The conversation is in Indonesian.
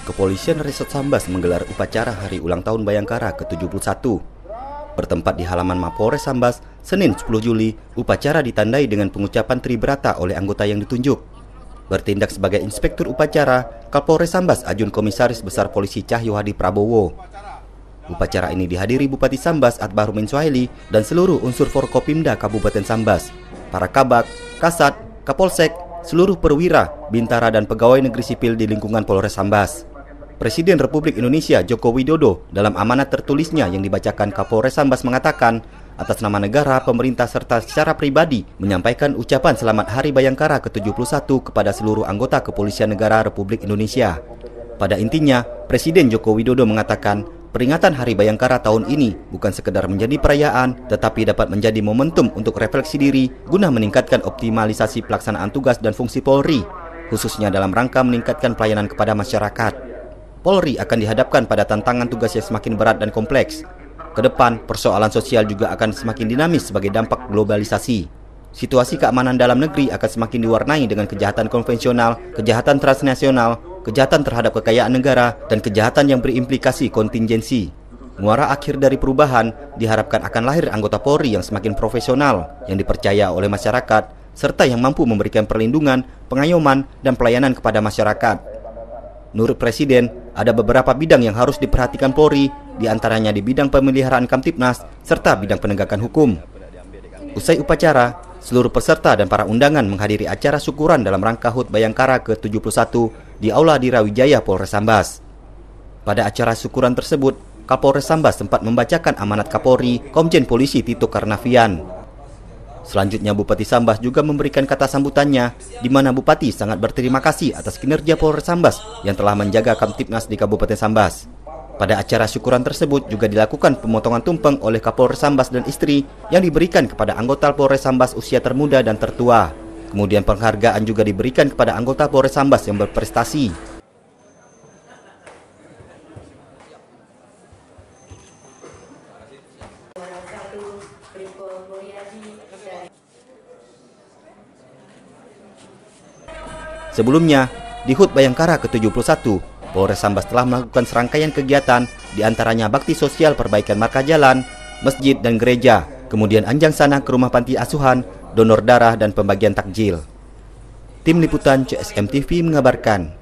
Kepolisian Resort Sambas menggelar upacara hari ulang tahun Bayangkara ke-71. Bertempat di halaman Mapolres Sambas, Senin 10 Juli, upacara ditandai dengan pengucapan tribrata oleh anggota yang ditunjuk. Bertindak sebagai inspektur upacara, Kapolres Sambas Ajun Komisaris Besar Polisi Cahyo Hadi Prabowo. Upacara ini dihadiri Bupati Sambas Atbarumin Suhaili dan seluruh unsur Forkopimda Kabupaten Sambas, para kabak, kasat, kapolsek, seluruh perwira, bintara dan pegawai negeri sipil di lingkungan Polres Sambas. Presiden Republik Indonesia Joko Widodo dalam amanat tertulisnya yang dibacakan Kapolres Sambas mengatakan atas nama negara, pemerintah serta secara pribadi menyampaikan ucapan selamat Hari Bayangkara ke-71 kepada seluruh anggota Kepolisian Negara Republik Indonesia. Pada intinya, Presiden Joko Widodo mengatakan peringatan Hari Bayangkara tahun ini bukan sekedar menjadi perayaan, tetapi dapat menjadi momentum untuk refleksi diri guna meningkatkan optimalisasi pelaksanaan tugas dan fungsi Polri, khususnya dalam rangka meningkatkan pelayanan kepada masyarakat. Polri akan dihadapkan pada tantangan tugas yang semakin berat dan kompleks. Ke depan, persoalan sosial juga akan semakin dinamis sebagai dampak globalisasi. Situasi keamanan dalam negeri akan semakin diwarnai dengan kejahatan konvensional, kejahatan transnasional, kejahatan terhadap kekayaan negara, dan kejahatan yang berimplikasi kontingensi. Muara akhir dari perubahan diharapkan akan lahir anggota Polri yang semakin profesional, yang dipercaya oleh masyarakat, serta yang mampu memberikan perlindungan, pengayoman, dan pelayanan kepada masyarakat. Menurut Presiden, ada beberapa bidang yang harus diperhatikan Polri, di antaranya di bidang pemeliharaan Kamtipnas serta bidang penegakan hukum. Usai upacara, seluruh peserta dan para undangan menghadiri acara syukuran dalam rangka HUT Bayangkara ke-71 di Aula Dirawijaya Polres Sambas. Pada acara syukuran tersebut, Kapolres Sambas sempat membacakan amanat Kapolri Komjen Polisi Tito Karnavian Selanjutnya Bupati Sambas juga memberikan kata sambutannya di mana Bupati sangat berterima kasih atas kinerja Polres Sambas yang telah menjaga Kamtipnas di Kabupaten Sambas. Pada acara syukuran tersebut juga dilakukan pemotongan tumpeng oleh Kapolres Sambas dan istri yang diberikan kepada anggota Polres Sambas usia termuda dan tertua. Kemudian penghargaan juga diberikan kepada anggota Polres Sambas yang berprestasi. Sebelumnya, di HUT Bayangkara ke-71, Polres Sambas telah melakukan serangkaian kegiatan, di antaranya bakti sosial perbaikan marka jalan, masjid dan gereja, kemudian anjang sana ke rumah panti asuhan, donor darah dan pembagian takjil. Tim Liputan CSM TV mengabarkan.